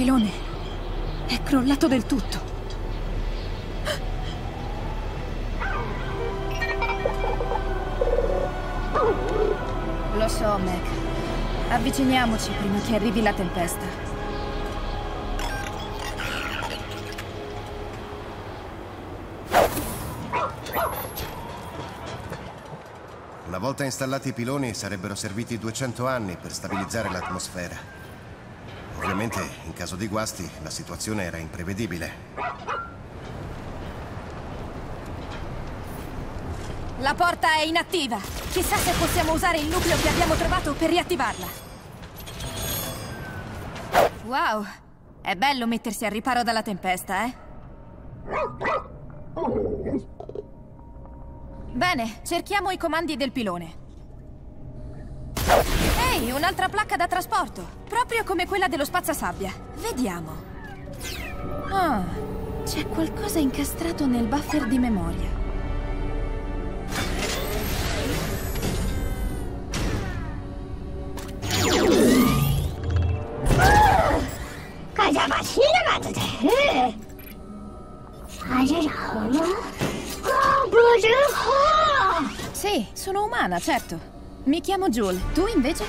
pilone è crollato del tutto. Lo so, Meg. Avviciniamoci prima che arrivi la tempesta. Una volta installati i piloni sarebbero serviti 200 anni per stabilizzare l'atmosfera. Ovviamente, in caso di guasti, la situazione era imprevedibile. La porta è inattiva. Chissà se possiamo usare il nucleo che abbiamo trovato per riattivarla. Wow, è bello mettersi al riparo dalla tempesta, eh? Bene, cerchiamo i comandi del pilone. Ehi, un'altra placca da trasporto. Proprio come quella dello spazzasabbia. Vediamo. Ah, c'è qualcosa incastrato nel buffer di memoria. Cosa te? Sì, sono umana, certo. Mi chiamo Jule. Tu invece?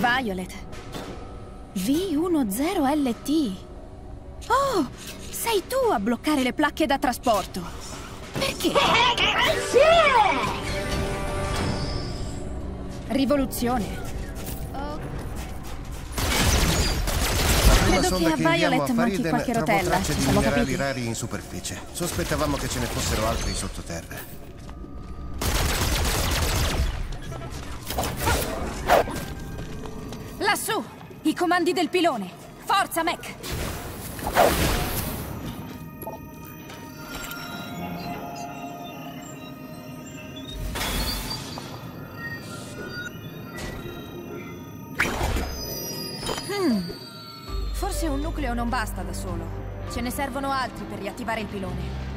Violet. V10LT. Oh, sei tu a bloccare le placche da trasporto. Perché? Rivoluzione. Credo che a Violet a manchi qualche rotella. Siamo capiti? rari in superficie. Sospettavamo che ce ne fossero altri sottoterra. Lassù! I comandi del pilone! Forza, Mac! Un nucleo non basta da solo. Ce ne servono altri per riattivare il pilone.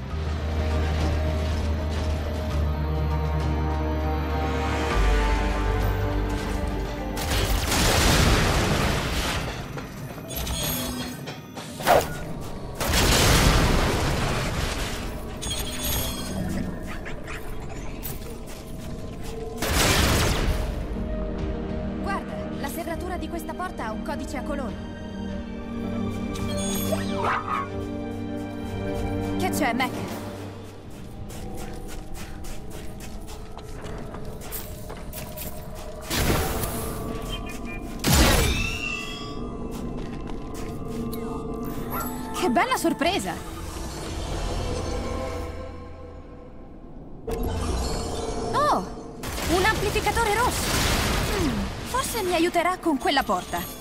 La serratura di questa porta ha un codice a colori. Che bella sorpresa! Oh! Un amplificatore rosso! Mm, forse mi aiuterà con quella porta.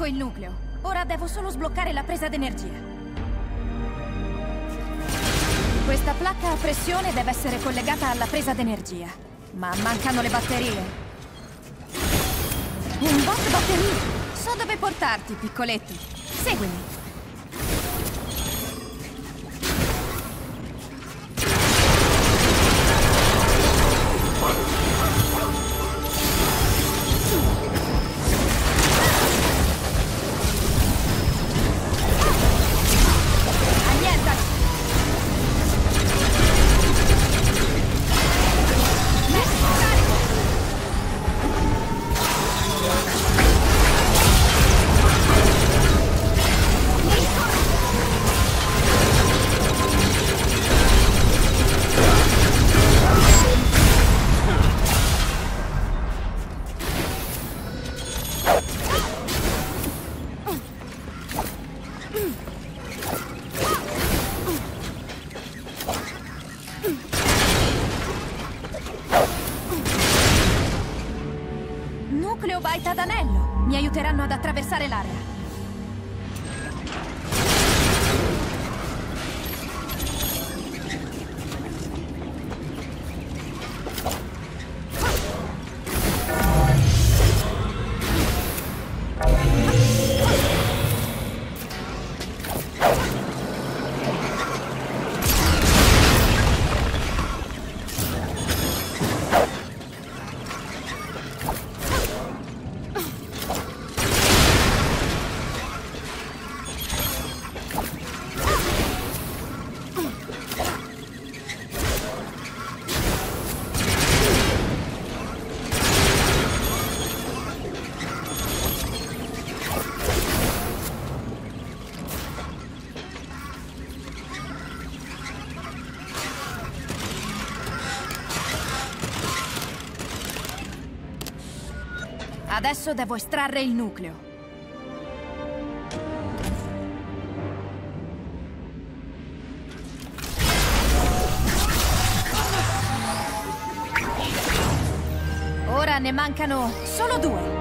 Ecco il nucleo. Ora devo solo sbloccare la presa d'energia. Questa placca a pressione deve essere collegata alla presa d'energia. Ma mancano le batterie. Un bot batterie! So dove portarti, piccoletto. Seguimi. Lubaita ad anello. Mi aiuteranno ad attraversare l'area. Adesso devo estrarre il nucleo. Ora ne mancano solo due.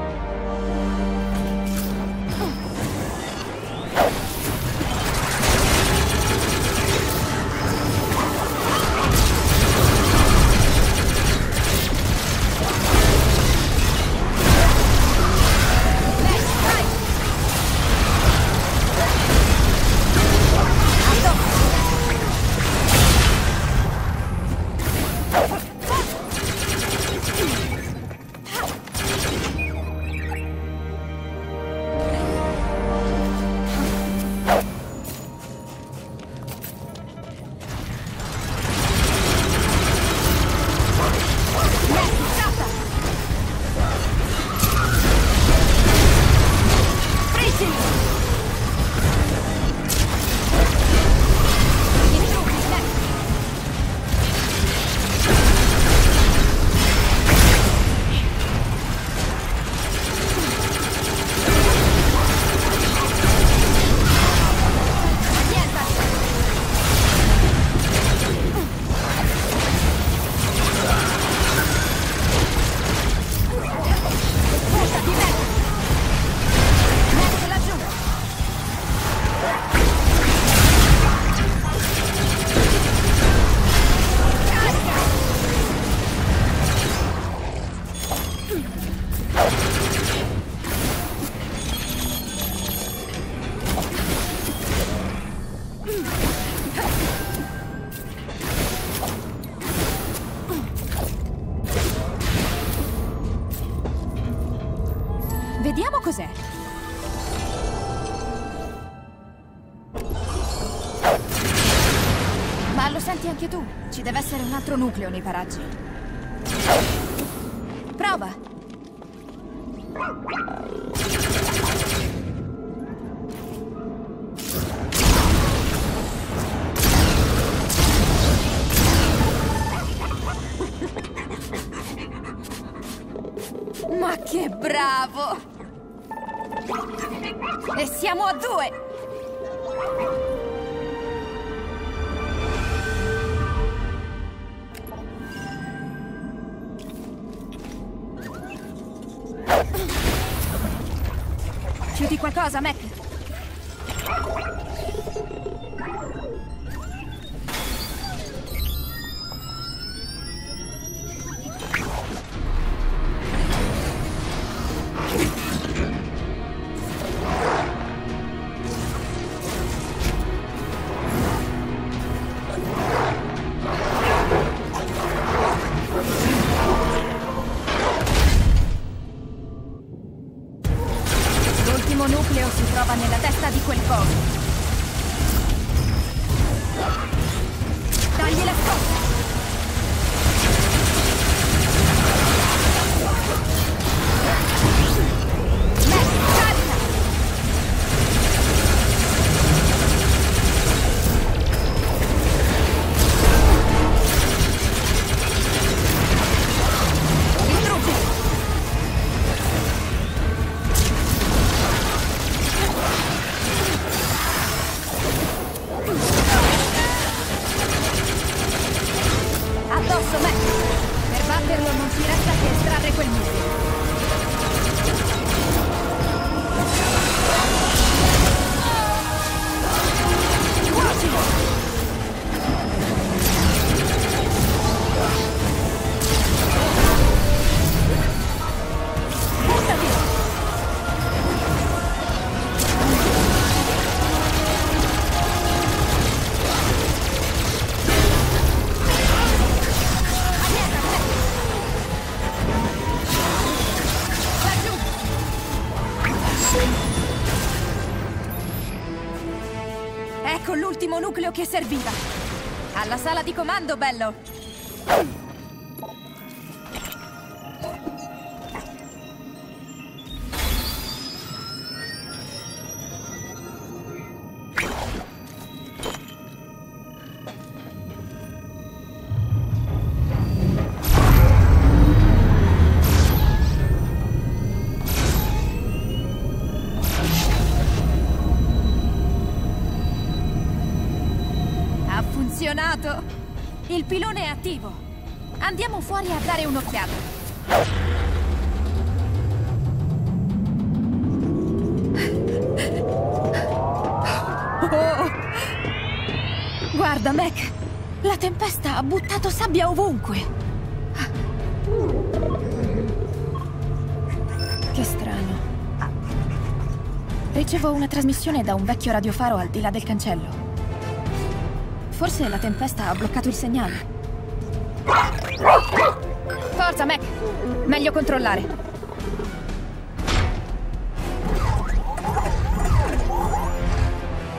Anche tu? Ci deve essere un altro nucleo nei paraggi. Prova! Ma che bravo! E siamo a due! Qualcosa, Mac? L'ultimo nucleo si trova nella testa di quel coso. Dagli la scossa! Ecco l'ultimo nucleo che serviva. Alla sala di comando, bello! Funzionato! Il pilone è attivo. Andiamo fuori a dare un'occhiata. Oh! Guarda, Mac! La tempesta ha buttato sabbia ovunque! Che strano. Ricevo una trasmissione da un vecchio radiofaro al di là del cancello. Forse la tempesta ha bloccato il segnale. Forza, Mac! Meglio controllare.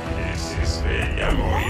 Chi si sveglia, muoio.